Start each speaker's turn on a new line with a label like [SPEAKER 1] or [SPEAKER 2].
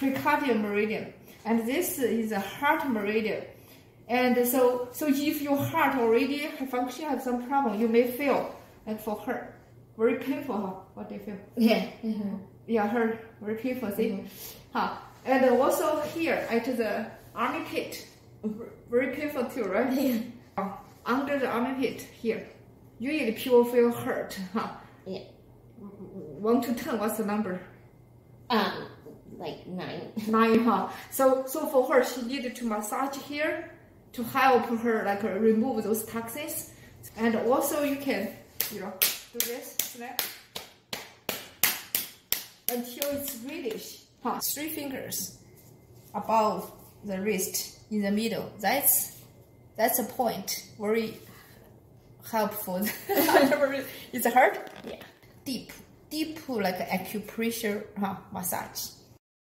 [SPEAKER 1] pericardial meridian, and this is a heart meridian. And so, so if your heart already function have some problem, you may feel like for her, very painful. Huh? What do you feel?
[SPEAKER 2] Yeah. Mm-hmm.
[SPEAKER 1] Yeah, her very painful. See, mm-hmm. huh? And also here at the armpit, very painful too, right?
[SPEAKER 2] Yeah.
[SPEAKER 1] Uh, under the armpit here, usually people feel hurt. Huh?
[SPEAKER 2] Yeah.
[SPEAKER 1] One to ten, what's the number?
[SPEAKER 2] Um, like nine.
[SPEAKER 1] Nine, huh? So, so for her, she needed to massage here to help her like remove those toxins, and also you can, you know, do this snap until it's reddish. Huh? Three fingers above the wrist in the middle. That's that's a point. Very helpful. it's hard.
[SPEAKER 2] Yeah.
[SPEAKER 1] Deep, deep like acupressure huh, massage.